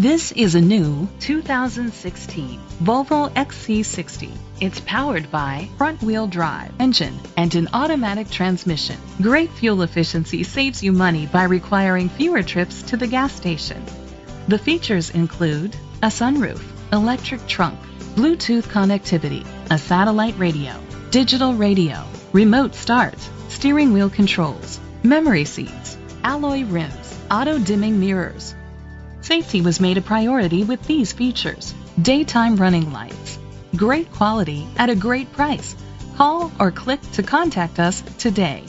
This is a new 2016 Volvo XC60. It's powered by front-wheel drive engine and an automatic transmission. Great fuel efficiency saves you money by requiring fewer trips to the gas station. The features include a sunroof, electric trunk, Bluetooth connectivity, a satellite radio, digital radio, remote start, steering wheel controls, memory seats, alloy rims, auto dimming mirrors. Safety was made a priority with these features. Daytime running lights. Great quality at a great price. Call or click to contact us today.